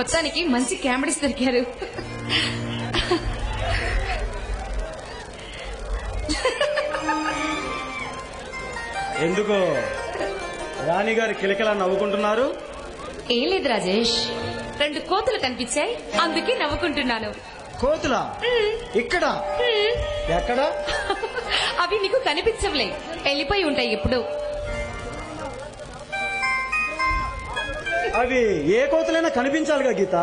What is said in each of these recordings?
మొత్తానికి మంచి క్యామెడీస్ దొరికారు. ఎందుకో? రాణిగారి కిలకిలా నవ్వుకుంటున్నారు. ఏం లేదు రాజేష్ రెండు కోతులు కనిపించాయి అందుకే నవ్వుకుంటున్నాను. కోతుల? ఇక్కడ? ఎక్కడ? అవి నీకు కనిపించవులే వెళ్ళిపోయి ఉంటాయి ఎప్పుడు. అవి ఏ కోతులైనా కనిపించాలిగా గీత?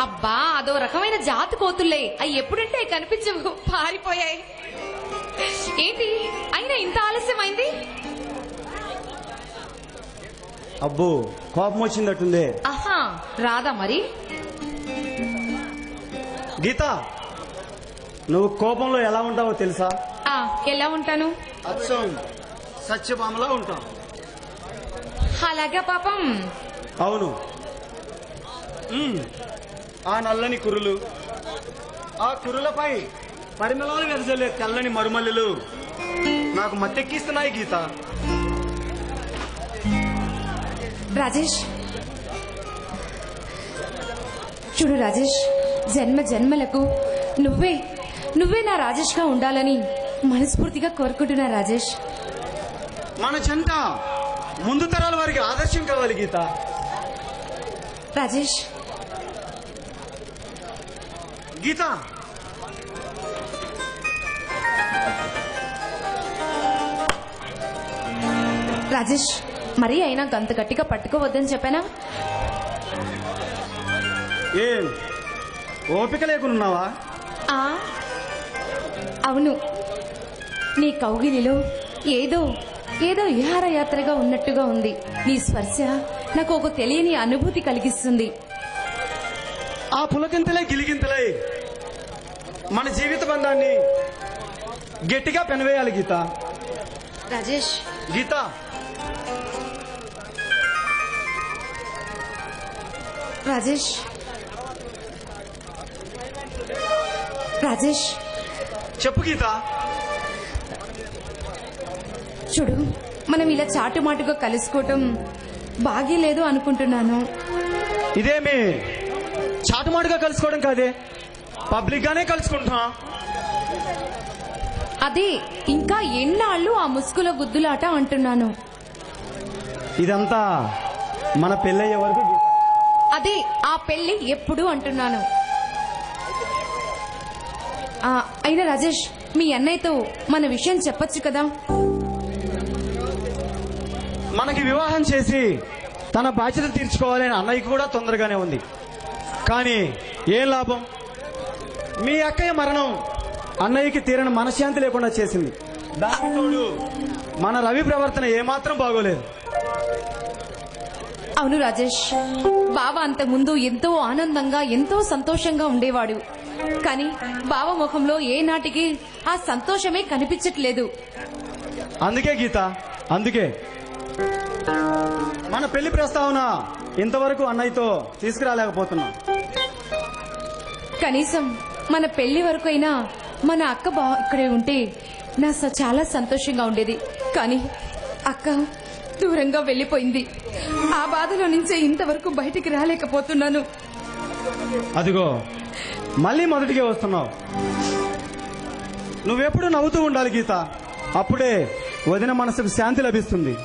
అబ్బా అదో రకమైన జాతి కోతుల్లే అవి ఎప్పుడంటే కనిపించవు పారిపోయాయి. ఏంటి? అయినా ఇంత ఆలస్యమైంది? అబ్బో కోపం వచ్చిందట్టుందే. ఆహా రాదా మరి? గీత నువ్వు కోపంలో ఎలా ఉంటావో తెలుసా? ఆ ఎలా ఉంటాను? అచ్చం సత్యభామలా ఉంటావు అలాగా పాపం. అవును. ఆ నల్లని కురులు. ఆ కురులపై పరిమళాలు వెదజల్లే తెల్లని మరుమల్లులు. నాకు మత్తెక్కిస్తున్నాయి గీత. రాజేష్. చూడు రాజేష్ జన్మ జన్మలకు నువ్వే నువ్వే నా రాజేష్గా ఉండాలని మనస్ఫూర్తిగా కోరుకుంటున్నా రాజేష్. మన చెంట ముందు తరాల వారికి ఆదర్శం కావాలి గీత. రాజేష్ గీత రాజేష్ మరీ అయినా గంత గట్టిగా పట్టుకోవద్దని చెప్పానా? ఏం? ఓపిక లేకున్నావా అవును. నీ కౌగిలిలో ఏదో ఏదో విహారయాత్రగా ఉన్నట్టుగా ఉంది. నీ స్పర్శ నాకు ఒక తెలియని అనుభూతి కలిగిస్తుంది. ఆ పులకింతలే గిలిగింతలే. మన జీవిత బంధాన్ని గట్టిగా పెనవేయాలి గీత. రాజేష్. గీత. రాజేష్. రాజేష్. చెప్పు గీత. చూడు మనం ఇలా చాటుమాటుగా కలుసుకోవటం బాగేలేదు అనుకుంటున్నాను. ఇదేమి? చాటుమాటుగా కలుసుకోవడం కాదే. పబ్లిక్ గానే కలుసుకుంటున్నాం. అదే ఇంకా ఎన్నాళ్ళు ఆ ముసుగుల గుద్దులాట అంటున్నాను. ఇదంతా మన పెళ్ళయ్యే వరకు. అదే ఆ పెళ్ళి ఎప్పుడు అంటున్నాను. అయినా రాజేష్ మీ అన్నయ్యతో మన విషయం చెప్పొచ్చు కదా? మనకి వివాహం చేసి తన బాధ్యత తీర్చుకోవాలని అన్నయ్యకి కూడా తొందరగానే ఉంది. కానీ ఏం లాభం? మీ అక్కయ్య మరణం అన్నయ్యకి తీరని మనశ్శాంతి లేకుండా చేసింది. దానికి తోడు మన రవి ప్రవర్తన ఏమాత్రం బాగోలేదు. అవును రాజేష్ బావ అంత ముందు ఎంతో ఆనందంగా ఎంతో సంతోషంగా ఉండేవాడు. కానీ బావ ముఖంలో ఏ నాటికి ఆ సంతోషమే కనిపించట్లేదు. అందుకే గీత అందుకే మన పెళ్ళి ప్రస్తావన ఇంతవరకు అన్నయ్యతో తీసుకురాలేకపోతున్నాం. కనీసం మన పెళ్ళి వరకు అయినా మన అక్క బా ఇక్కడే ఉంటే నా స- చాలా సంతోషంగా ఉండేది. కానీ అక్క దూరంగా వెళ్ళిపోయింది ఆ బాధలో నుంచే ఇంతవరకు బయటికి రాలేకపోతున్నాను. అదిగో మళ్ళీ మొదటికే వస్తున్నావు. నువ్వెప్పుడు నవ్వుతూ ఉండాలి గీత. అప్పుడే వదిన మనసుకు శాంతి లభిస్తుంది.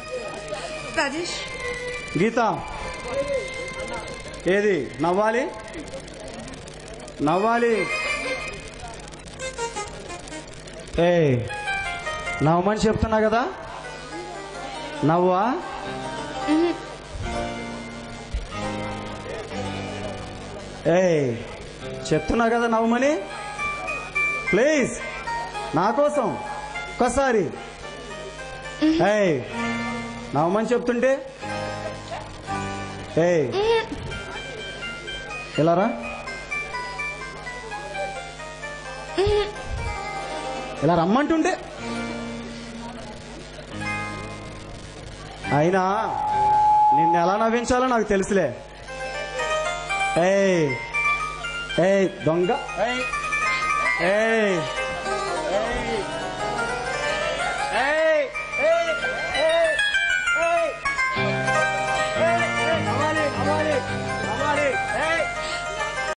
రాజేష్ గీత. ఏది? నవ్వాలి? నవ్వాలి. ఏ నవ్వమని చెప్తున్నా కదా? నవ్వా? ఏ చెప్తున్నా కదా నవ్వమని? ప్లీజ్ నా కోసం ఒక్కసారి. ఏయ్ నవ్వమని చెప్తుంటే ఏయ్. ఇలా రా ఇలా రమ్మంటుండే అయినా నిన్ను ఎలా నవ్వించాలో నాకు తెలుసులే. ఏయ్. ఏయ్ దొంగ. ఏ